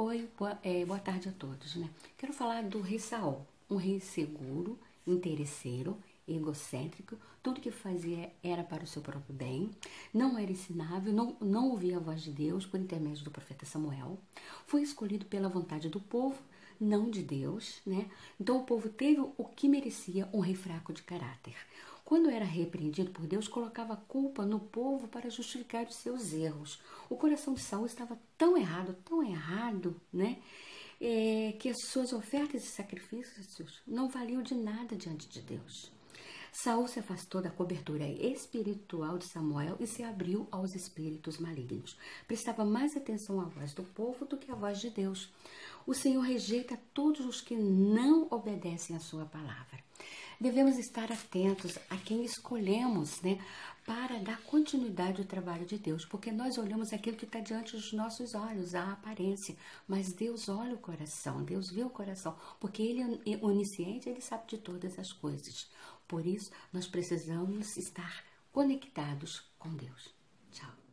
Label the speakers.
Speaker 1: Oi, boa, é, boa tarde a todos. Né? Quero falar do rei Saul, um rei seguro, interesseiro, egocêntrico, tudo que fazia era para o seu próprio bem, não era ensinável, não, não ouvia a voz de Deus por intermédio do profeta Samuel, foi escolhido pela vontade do povo, não de Deus, né? Então o povo teve o que merecia um rei fraco de caráter. Quando era repreendido por Deus, colocava a culpa no povo para justificar os seus erros. O coração de Saul estava tão errado, tão errado, né? É, que as suas ofertas e sacrifícios não valiam de nada diante de Deus. Saul se afastou da cobertura espiritual de Samuel e se abriu aos espíritos malignos. Prestava mais atenção à voz do povo do que à voz de Deus. O Senhor rejeita todos os que não obedecem à sua palavra. Devemos estar atentos a quem escolhemos, né, para dar continuidade ao trabalho de Deus, porque nós olhamos aquilo que está diante dos nossos olhos, a aparência, mas Deus olha o coração, Deus vê o coração, porque Ele é onisciente, Ele sabe de todas as coisas. Por isso, nós precisamos estar conectados com Deus. Tchau.